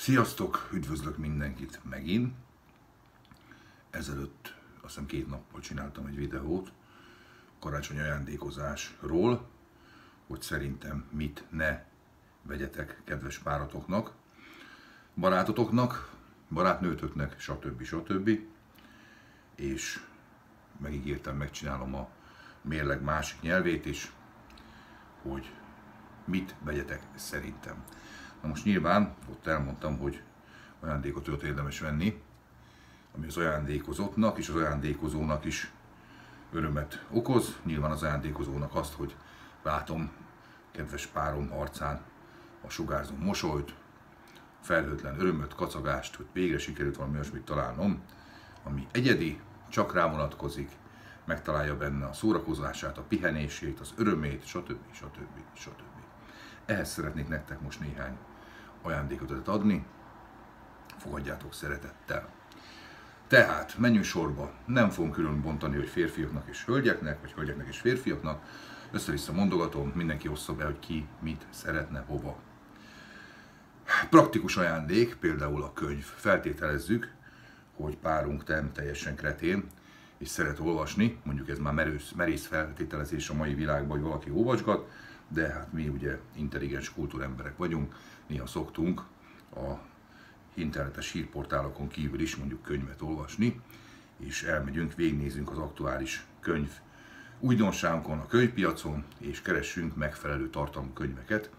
Sziasztok, üdvözlök mindenkit megint. Ezelőtt azt hiszem két nappal csináltam egy videót karácsony ajándékozásról, hogy szerintem mit ne vegyetek kedves páratoknak, barátotoknak, barátnőtöknek, stb. stb. És megígértem, megcsinálom a mérleg másik nyelvét is, hogy mit vegyetek szerintem. Na most nyilván ott elmondtam, hogy ajándékot őt érdemes venni, ami az ajándékozottnak és az ajándékozónak is örömet okoz. Nyilván az ajándékozónak azt, hogy látom kedves párom arcán a sugárzó mosolyt, felhőtlen örömöt, kacagást, hogy végre sikerült valami olyasmit találnom, ami egyedi, csak rá vonatkozik, megtalálja benne a szórakozását, a pihenését, az örömét, stb. stb. stb. Ehhez szeretnék nektek most néhány ajándékot adni, fogadjátok szeretettel. Tehát, menjünk sorba. Nem fogom külön bontani, hogy férfiaknak és hölgyeknek, vagy hölgyeknek és férfiaknak. Össze-vissza mondogatom, mindenki ossza be, hogy ki mit szeretne, hova. Praktikus ajándék, például a könyv. Feltételezzük, hogy párunk nem teljesen kretén, és szeret olvasni, mondjuk ez már merősz, merész feltételezés a mai világban, hogy valaki olvasgat, de hát mi ugye intelligens kultúremberek vagyunk, néha szoktunk a internetes hírportálokon kívül is mondjuk könyvet olvasni, és elmegyünk, végignézünk az aktuális könyv újdonságokon a könyvpiacon, és keressünk megfelelő tartalmú könyveket,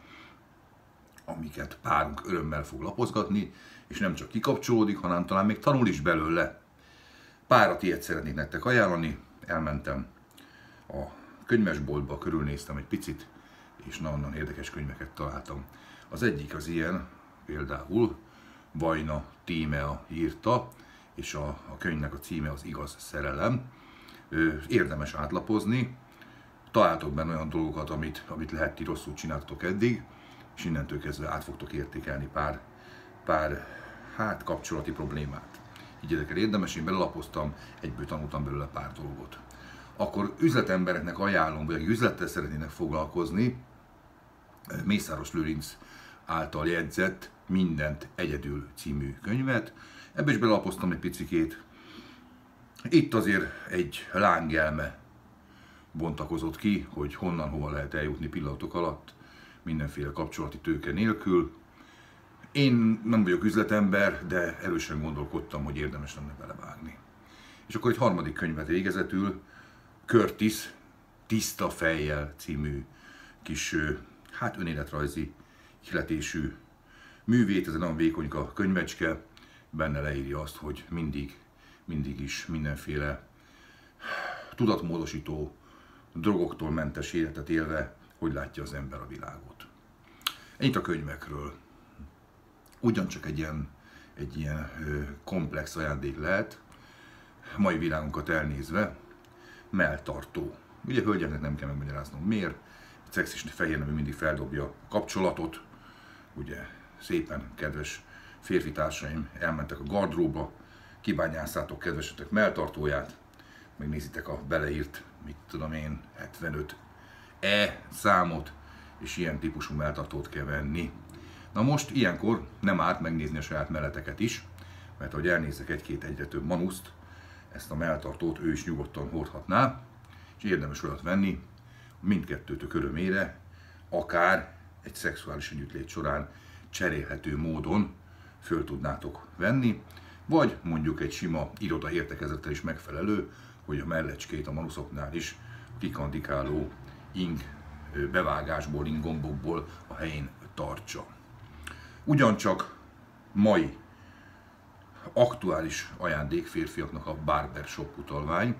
amiket párunk örömmel fog lapozgatni, és nem csak kikapcsolódik, hanem talán még tanul is belőle. Párat ilyet szeretnék nektek ajánlani, elmentem a könyvesboltba, körülnéztem egy picit, és nagyon érdekes könyveket találtam. Az egyik az ilyen, például Vajna Tímea írta, és a, a könyvnek a címe az Igaz Szerelem. Érdemes átlapozni, találtok benne olyan dolgokat, amit, amit lehet ti rosszul csináltok eddig, és innentől kezdve át fogtok értékelni pár, pár hát kapcsolati problémát. Így el érdemes, én belapoztam, egyből tanultam belőle pár dolgot. Akkor üzletembereknek ajánlom, vagy üzlettel szeretnének foglalkozni, Mészáros Lőrinc által jegyzett Mindent Egyedül című könyvet. Ebbe is belapoztam egy picikét. Itt azért egy lángelme bontakozott ki, hogy honnan hova lehet eljutni pillanatok alatt, mindenféle kapcsolati tőke nélkül. Én nem vagyok üzletember, de erősen gondolkodtam, hogy érdemes lenne belevágni. És akkor egy harmadik könyvet végezetül, Curtis, Tiszta fejjel című kis, hát önéletrajzi hiletésű művét, ez egy nagyon vékonyka könyvecske, benne leírja azt, hogy mindig, mindig is mindenféle tudatmódosító drogoktól mentes életet élve, hogy látja az ember a világot. Ennyit a könyvekről. Ugyancsak egy ilyen, egy ilyen komplex ajándék lehet, mai világunkat elnézve, melltartó. Ugye hölgyeknek nem kell megmagyaráznom miért, a szexis fehér nevű mindig feldobja a kapcsolatot, ugye szépen kedves férfi társaim elmentek a gardróba, kibányászátok kedvesetek melltartóját, megnézitek a beleírt, mit tudom én, 75 E számot, és ilyen típusú melltartót kell venni. Na most ilyenkor nem árt megnézni a saját melleteket is, mert ahogy elnézek egy-két egyre több manuszt, ezt a melltartót ő is nyugodtan hordhatná, és érdemes olyat venni, mindkettőtök örömére, akár egy szexuális együttlét során cserélhető módon föl tudnátok venni, vagy mondjuk egy sima iroda értekezettel is megfelelő, hogy a mellecskét a manuszoknál is kikandikáló ing bevágásból, ingombokból a helyén tartsa. Ugyancsak mai aktuális ajándék férfiaknak a barbershop utalvány.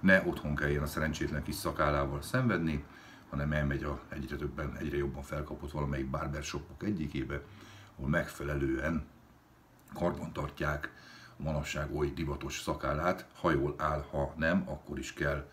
Ne otthon kelljen a szerencsétlen kis szakálával szenvedni, hanem elmegy a egyre többen, egyre jobban felkapott valamelyik barbershopok egyikébe, ahol megfelelően karban tartják a manapság oly divatos szakállát, ha jól áll, ha nem, akkor is kell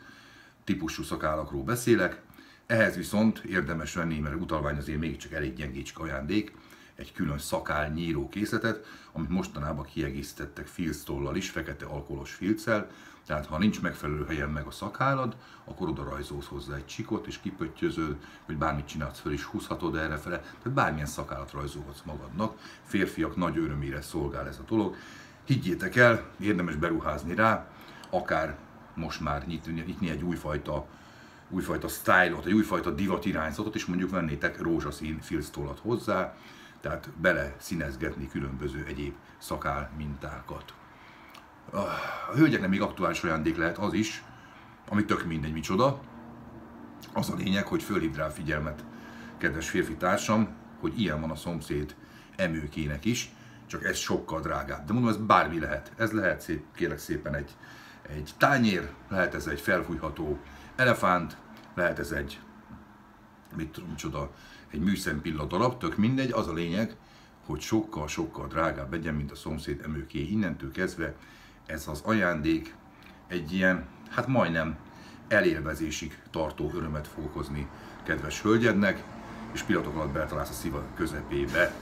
típusú szakállakról beszélek. Ehhez viszont érdemes venni, mert utalvány azért mégiscsak elég gyengécske ajándék, egy külön szakál nyíró készletet, amit mostanában kiegészítettek filctollal is, fekete alkoholos filccel, tehát ha nincs megfelelő helyen meg a szakálad, akkor oda rajzolsz hozzá egy csikot, és kipöttyözöd, vagy bármit csinálsz fel, és húzhatod erre fele. Tehát bármilyen szakállat rajzolhatsz magadnak. Férfiak nagy örömére szolgál ez a dolog. Higgyétek el, érdemes beruházni rá, akár most már nyitni, nyitni egy újfajta újfajta style-ot, egy újfajta divat irányzatot, és mondjuk vennétek rózsaszín filctollat hozzá, tehát bele színezgetni különböző egyéb szakál mintákat. A hölgyeknek még aktuális ajándék lehet az is, ami tök mindegy micsoda. Az a lényeg, hogy fölhívd rá figyelmet, kedves férfi társam, hogy ilyen van a szomszéd emőkének is, csak ez sokkal drágább. De mondom, ez bármi lehet. Ez lehet szép, kérlek szépen egy, egy tányér, lehet ez egy felfújható elefánt, lehet ez egy, mit tudom, micsoda, egy műszempilla darab, tök mindegy, az a lényeg, hogy sokkal-sokkal drágább legyen, mint a szomszéd emőké. Innentől kezdve ez az ajándék egy ilyen, hát majdnem elélvezésig tartó örömet fog okozni kedves hölgyednek, és pillanatok alatt beletalálsz a szíva közepébe.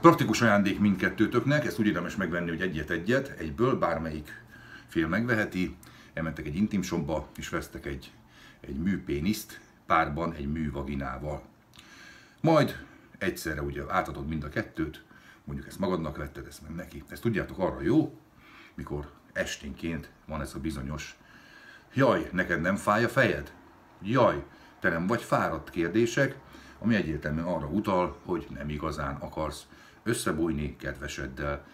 Praktikus ajándék mindkettőtöknek, ezt úgy érdemes megvenni, hogy egyet-egyet, egyből bármelyik fél megveheti, elmentek egy intim shopba, és vesztek egy, egy műpéniszt párban egy művaginával. Majd egyszerre ugye átadod mind a kettőt, mondjuk ezt magadnak vetted, ezt meg neki. Ezt tudjátok arra jó, mikor esténként van ez a bizonyos jaj, neked nem fáj a fejed? Jaj, te nem vagy fáradt kérdések, ami egyértelműen arra utal, hogy nem igazán akarsz összebújni kedveseddel.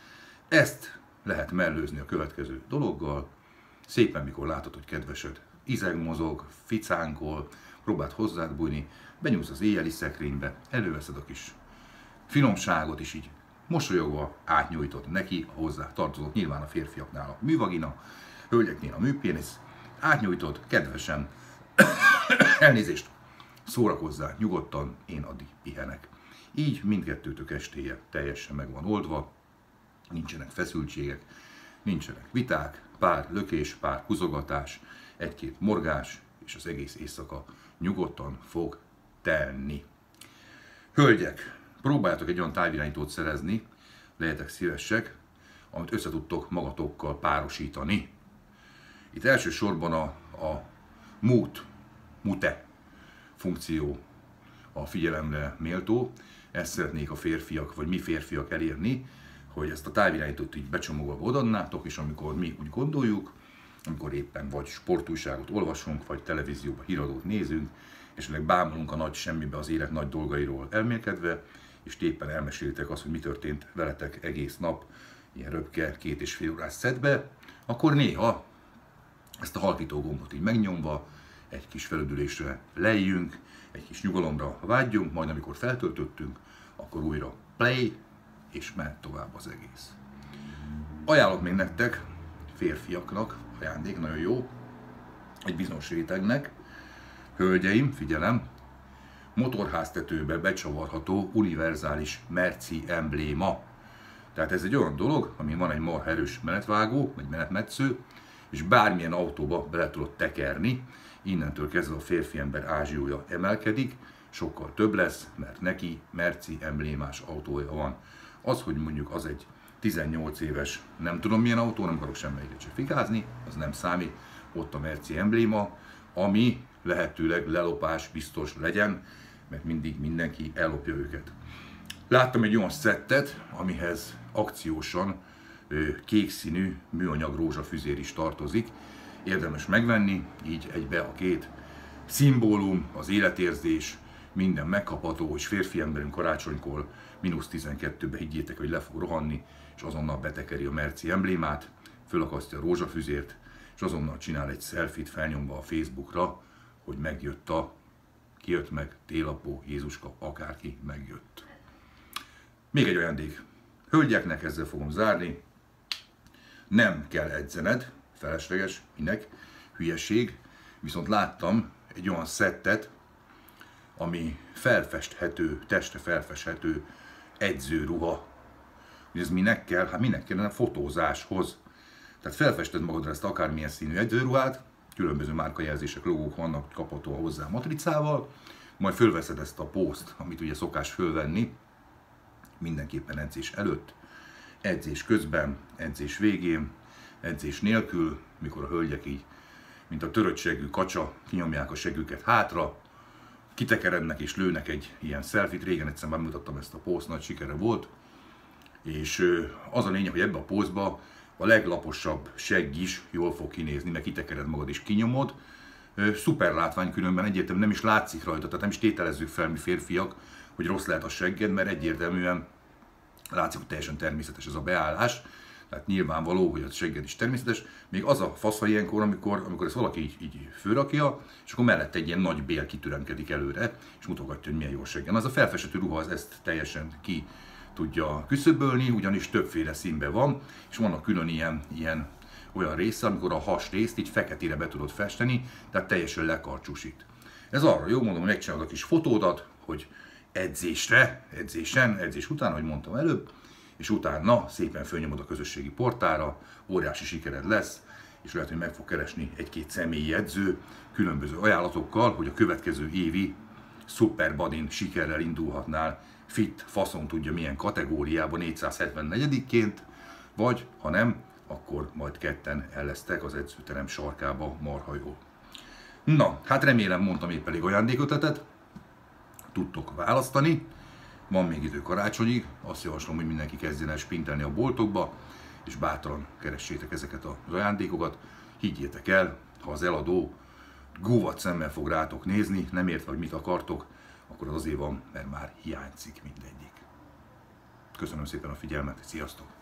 Ezt lehet mellőzni a következő dologgal. Szépen, mikor látod, hogy kedvesed izeg mozog, ficánkol, próbált hozzád bújni, benyúlsz az éjjeli szekrénybe, előveszed a kis finomságot is így mosolyogva átnyújtott neki hozzá tartozott, nyilván a férfiaknál a művagina, hölgyeknél a műpénisz, átnyújtott, kedvesen, elnézést, szórakozzál nyugodtan, én addig pihenek. Így mindkettőtök estéje teljesen meg van oldva, nincsenek feszültségek, nincsenek viták, pár lökés, pár húzogatás, egy-két morgás, és az egész éjszaka nyugodtan fog telni. Hölgyek, próbáljátok egy olyan távirányítót szerezni, lehetek szívesek, amit össze tudtok magatokkal párosítani. Itt elsősorban a, a mút, mute funkció a figyelemre méltó. Ezt szeretnék a férfiak, vagy mi férfiak elérni, hogy ezt a távirányítót így becsomagolva odaadnátok, és amikor mi úgy gondoljuk, amikor éppen vagy sportújságot olvasunk, vagy televízióba híradót nézünk, és meg bámulunk a nagy semmibe az élet nagy dolgairól elmélkedve, és éppen elmeséltek azt, hogy mi történt veletek egész nap, ilyen röpke, két és fél órás szedbe, akkor néha ezt a halkító gombot így megnyomva, egy kis felüdülésre lejjünk, egy kis nyugalomra vágyjunk, majd amikor feltöltöttünk, akkor újra play, és mehet tovább az egész. Ajánlok még nektek, férfiaknak, ajándék, nagyon jó, egy bizonyos rétegnek, hölgyeim, figyelem, motorháztetőbe becsavarható univerzális merci embléma. Tehát ez egy olyan dolog, ami van egy marha erős menetvágó, vagy menetmetsző, és bármilyen autóba bele tudod tekerni, innentől kezdve a férfi ember ázsiója emelkedik, sokkal több lesz, mert neki merci emblémás autója van. Az, hogy mondjuk az egy 18 éves, nem tudom milyen autó, nem akarok semmelyiket se fikázni, az nem számít, ott a merci embléma, ami lehetőleg lelopás biztos legyen, mert mindig mindenki ellopja őket. Láttam egy olyan szettet, amihez akciósan kék színű műanyag rózsafüzér is tartozik. Érdemes megvenni, így egybe a két szimbólum, az életérzés, minden megkapható, és férfi emberünk karácsonykor mínusz 12-be higgyétek, hogy le fog rohanni, és azonnal betekeri a merci emblémát, fölakasztja a rózsafüzért, és azonnal csinál egy selfit felnyomva a Facebookra, hogy megjött a, kijött meg, télapó, Jézuska, akárki megjött. Még egy ajándék. Hölgyeknek ezzel fogom zárni. Nem kell edzened, felesleges, minek, hülyeség. Viszont láttam egy olyan szettet, ami felfesthető, testre felfesthető edzőruha. Hogy ez minek kell? Hát minek kellene fotózáshoz. Tehát felfested magadra ezt akármilyen színű edzőruhát, különböző márkajelzések, logók vannak kapható hozzá matricával, majd fölveszed ezt a post, amit ugye szokás fölvenni, mindenképpen edzés előtt, edzés közben, edzés végén, edzés nélkül, mikor a hölgyek így, mint a törött segű kacsa, kinyomják a següket hátra, kitekerednek és lőnek egy ilyen selfit, régen egyszer már mutattam ezt a poszt, nagy sikere volt, és az a lényeg, hogy ebbe a pózba a leglaposabb segg is jól fog kinézni, mert kitekered magad és kinyomod. Szuper látvány különben egyértelműen nem is látszik rajta, tehát nem is tételezzük fel mi férfiak, hogy rossz lehet a segged, mert egyértelműen látszik, hogy teljesen természetes ez a beállás. Tehát nyilvánvaló, hogy a segged is természetes. Még az a fasza ilyenkor, amikor, amikor ezt valaki így, így fölrakja, és akkor mellett egy ilyen nagy bél kitüremkedik előre, és mutogatja, hogy milyen jó segged. Az a felfestő ruha az ezt teljesen ki tudja küszöbölni, ugyanis többféle színben van, és vannak külön ilyen, ilyen olyan része, amikor a has részt így feketére be tudod festeni, tehát teljesen lekarcsúsít. Ez arra jó, mondom, hogy megcsinálod a kis fotódat, hogy edzésre, edzésen, edzés után, ahogy mondtam előbb, és utána szépen fölnyomod a közösségi portára, óriási sikered lesz, és lehet, hogy meg fog keresni egy-két személyi edző különböző ajánlatokkal, hogy a következő évi Super Badin sikerrel indulhatnál fit, faszon tudja milyen kategóriában 474-ként, vagy ha nem, akkor majd ketten ellesztek az edzőterem sarkába marha jó. Na, hát remélem mondtam épp elég ajándékötletet, tudtok választani, van még idő karácsonyig, azt javaslom, hogy mindenki kezdjen el spintelni a boltokba, és bátran keressétek ezeket az ajándékokat. Higgyétek el, ha az eladó góvat szemmel fog rátok nézni, nem értve, hogy mit akartok, akkor az azért van, mert már hiányzik mindegyik. Köszönöm szépen a figyelmet, sziasztok!